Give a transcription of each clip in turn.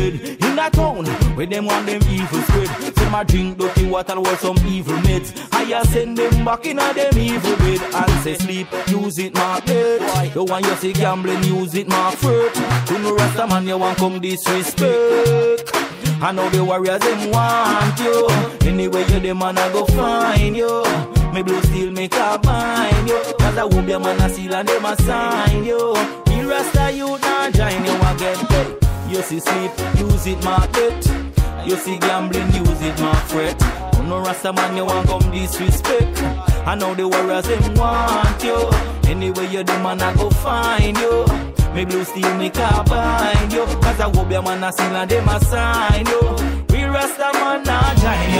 bed in a town where them want them evil spread. Say my drink dirty water and some evil meds. I send them back in a them evil bed and say sleep, use it my bed. The one you see gambling, use it my fruit. You know rasta man, you want come disrespect. I know the warriors them want you. Anyway you the man I go find you. Me blue steel make a bind you. Cause I whoop your man a seal and them a sign you. Me rasta you not join you again. Hey. You see sleep, use it my market. You see gambling, use it my fret. Oh, you know rasta man you want come disrespect. I know the warriors them want you. Anyway you do man I go find you. Me blue steel me car bind you Cause I hope your man a seal and them a sign you We Rasta man a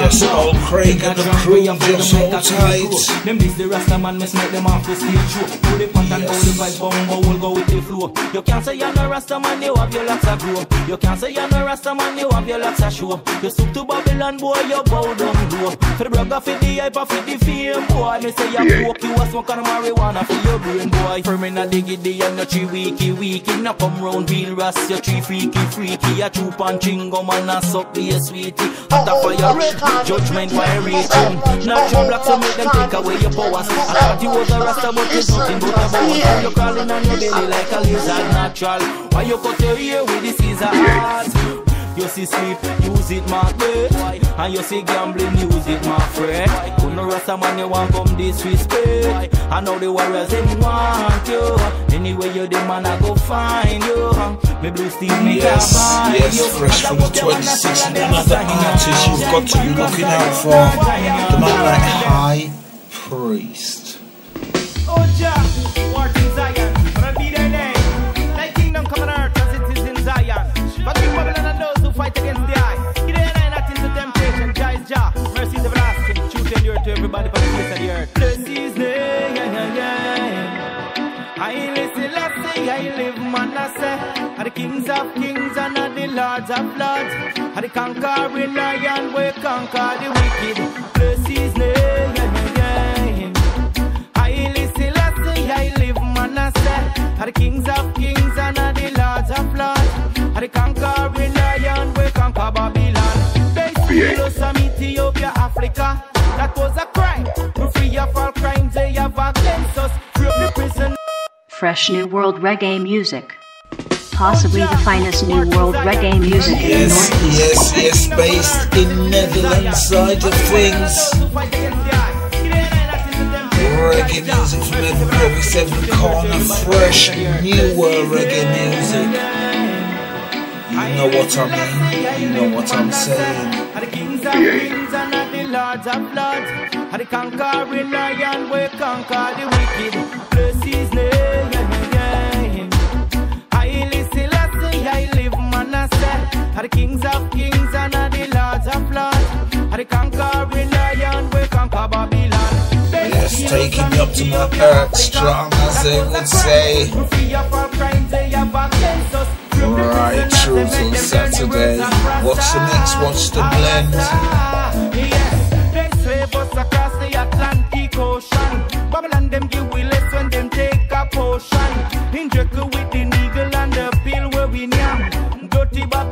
Yes, old Craig and the crew just hold tight. Them this the Rasta man me smack them off the stage show Put the pant and all the vibes bumbo will go with the flow. You can't say you're no Rasta man you have your locks a grow You can't say you're no Rasta man you have your locks a show. You stoop to Babylon boy you bow down low. For the brother for the hype for the fame boy. Me say you broke you a smoke and marijuana for your brain boy. For me not dig it the and not three weeky weeky Now come round real Ras you three freaky freaky. A two pan chingo man a suck be a sweetie Hot fire. Judgment why reaching Not you black so make them take away your powers. I thought you was a rasta but it's nothing but a bow You crawling on your belly like a lizard natural. Why you cut your ear with the scissor you see sleep, use it my bed And you see gambling, it my fret You know rasta man, you want come disrespect I know the warriors, them want you Anyway, you the man, I go find you Me blue steel, me Yes, yes, you. fresh from the And I hope you 26th, another artist you've got to be looking out for. The man like High Priest. Everybody on the face of the earth. Bless yeah, yeah, yeah. I listen, I say, I live, man, I say. Are the kings of kings and are the lords of lords. Are the conquering lion, we conquer the wicked. Fresh New World Reggae Music. Possibly the finest New World Reggae music in the Yes, Northeast. yes, yes, based in Netherlands side of things. Reggae music from every, every seven corner, fresh, newer reggae music. You know what I mean, you know what I'm saying. Are the kings of kings and are the lords of lords. Are the conquering lion, we conquer the wicked. His name. I listen, I say, I live, man, I say. Are the kings of kings and are the lords of lords. Are the conquering lion, we conquer Babylon. Yes, taking me up to my earth strong, as they would say. We free of all crimes they have against us. Free of the Right, prisoners, truth on make them burn the Saturday. What's the mix? What's the blend? Potion. In Jekyll with the needle and the pill where we nyam. Dirty Babylon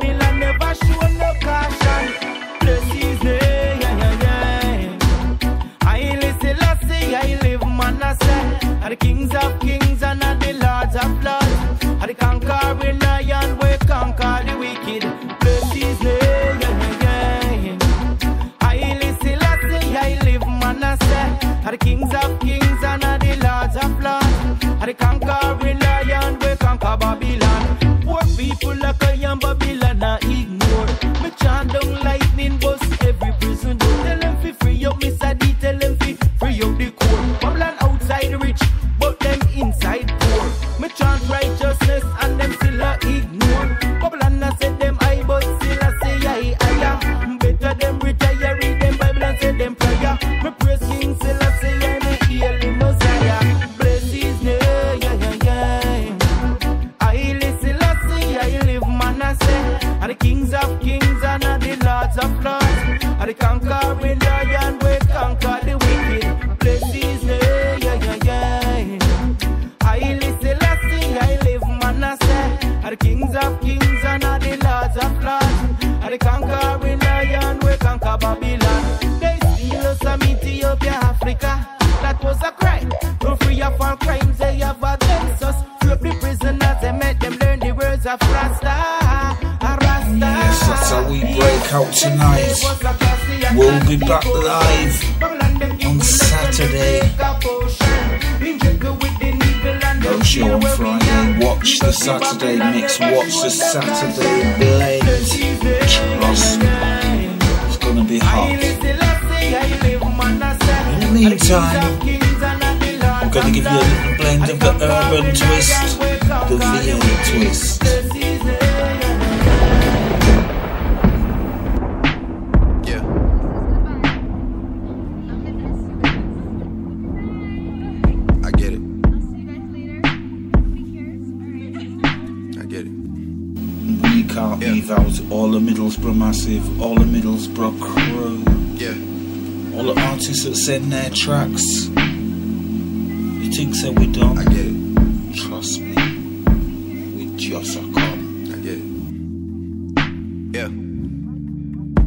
Like I am Babylon, I ignore. Me chant down lightning, bust the conquering lion, will conquer the wicked. Bless his name, yeah, yeah, yeah. I listen, I live, man, I say. Are the kings of kings and are the lords of lords. Are the conquering lion, will conquer Babylon. They steal us from Ethiopia, Africa. That was a crime. No free of all crimes, they have against us. Flip the prisoners, they make them learn the words of Rasta. That's how we break out tonight. We'll be back live on Saturday. No show on Friday. Watch the Saturday mix. Watch the Saturday blend. Trust me, it's gonna be hot. In the meantime, I'm gonna give you a little blend of the urban twist, the V8 twist. All the Middlesbrough Massive, all the Middlesbrough crew, Yeah. all the artists that send their tracks. You think so we don't? I get it. Trust me, we just are come. I get it. Yeah.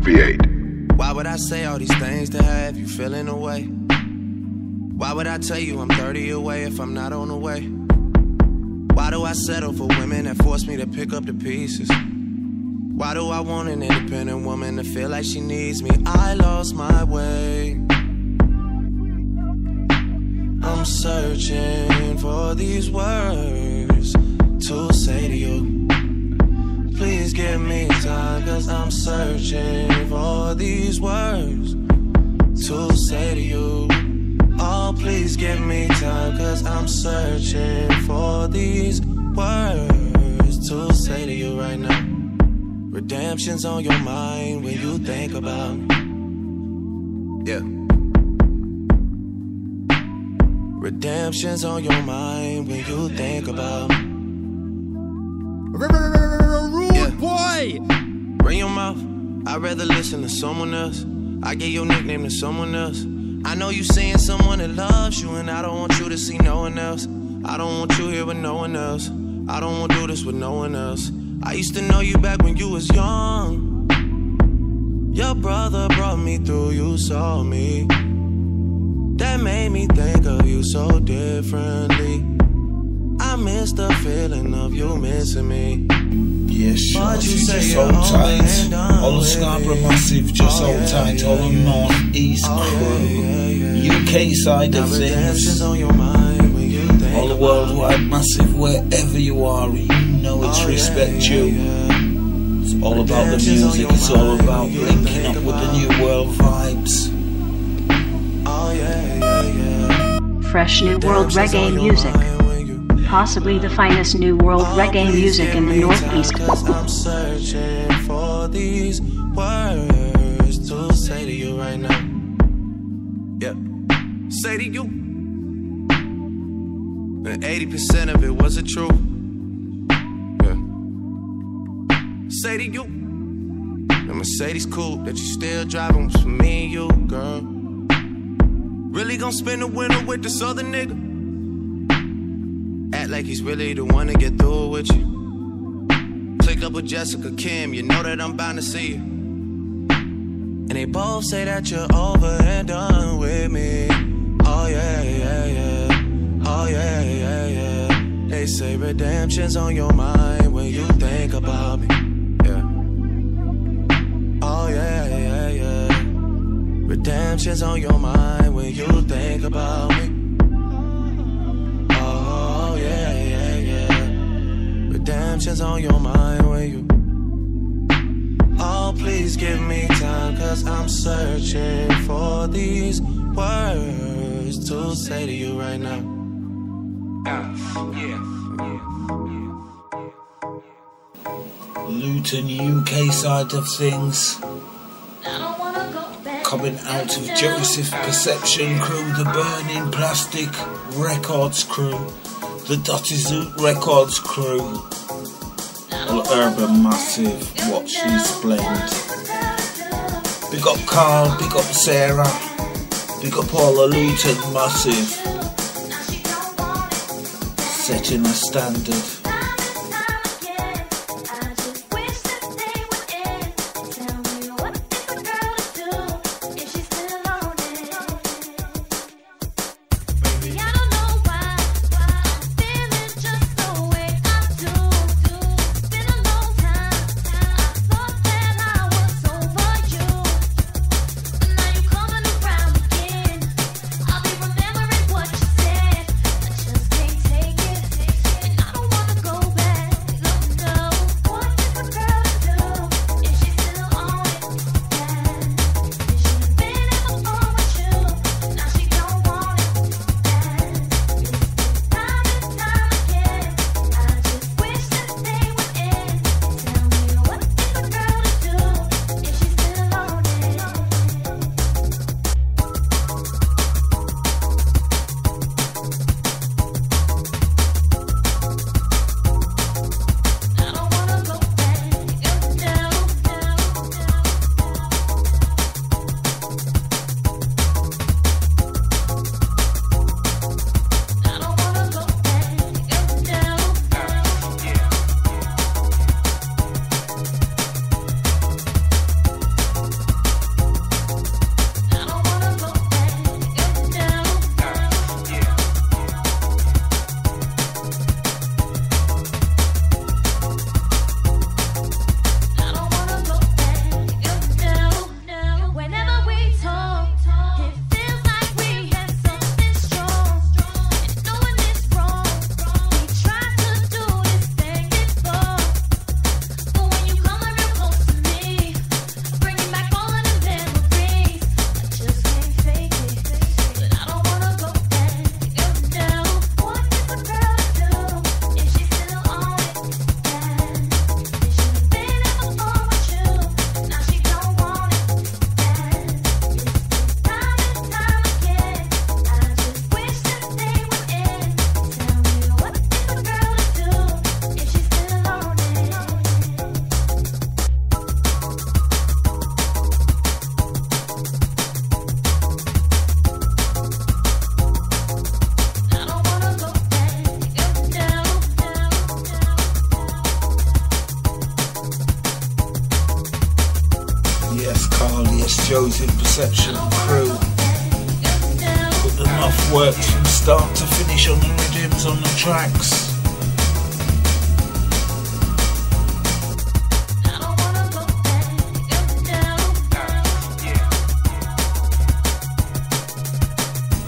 V8. Why would I say all these things to have you feeling away? Why would I tell you I'm 30 away if I'm not on the way? Why do I settle for women that force me to pick up the pieces? Why do I want an independent woman to feel like she needs me? I lost my way. I'm searching for these words to say to you. Please give me time, cause I'm searching for these words to say to you. Oh, please give me time, cause I'm searching for these words to say to you right now. Redemption's on your mind when you think about. Yeah. Redemption's on your mind when you think about. Yeah. boy. Run your mouth. I'd rather listen to someone else. I gave your nickname to someone else. I know you seeing someone that loves you, and I don't want you to see no one else. I don't want you here with no one else. I don't want to do this with no one else. I used to know you back when you was young. Your brother brought me through, you saw me. That made me think of you so differently. I miss the feeling of you missing me. Yes, sure, say just hold tight. All the Scarborough. Massive, just Oh, hold yeah, tight. All the yeah, North East Oh, yeah, crew, yeah, yeah. UK side of things. on your mind when you think All the worldwide massive, wherever you are, you know it's Oh, respect you. It's all about the music, it's all about linking up with the new world vibes. Oh yeah, yeah, yeah. Fresh New World Reggae music. mind when you- Possibly the finest New World reggae music in the Northeast. Cause I'm searching for these words to say to you right now. Yeah. Say to you. And 80% of it wasn't true. Say to you. The Mercedes coupe that you still driving was for me and you, girl. Really gonna spend the winter with this other nigga? Act like he's really the one to get through with you. Click up with Jessica Kim, you know that I'm bound to see you. And they both say that you're over and done with me. Oh yeah, yeah, yeah. Oh yeah, yeah, yeah. They say redemption's on your mind when you think about me. Redemption's on your mind when you think about me. Oh yeah, yeah, yeah. Redemption's on your mind when you. Oh, please give me time, cause I'm searching for these words to say to you right now. Luton, UK side of things. Coming out of Joseph Perception crew, the Burning Plastic Records crew, the Dotty Zoot Records crew, all Urban Massive, watch this blend. Big up Carl, big up Sarah, big up all the Luton Massive, setting a standard.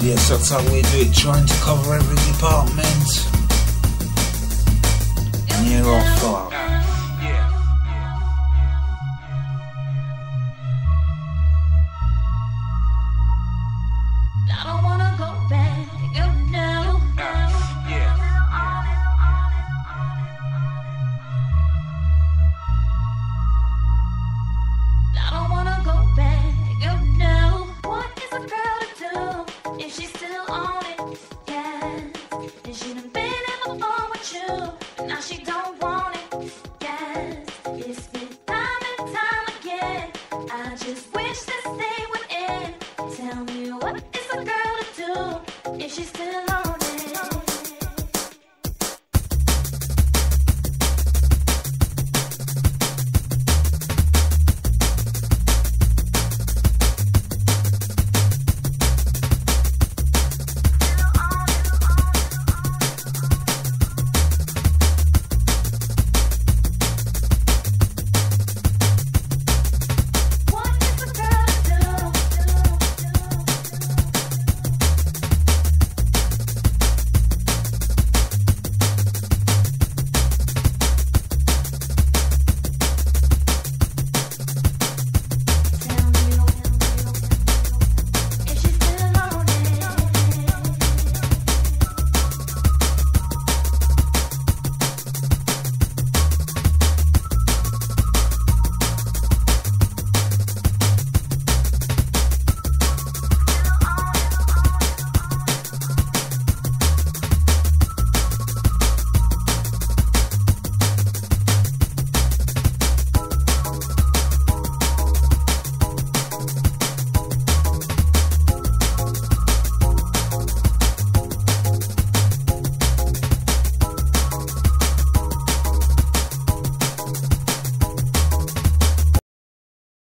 Yes, that's how we do it, trying to cover every department. Near or far. Yeah, she's still alone.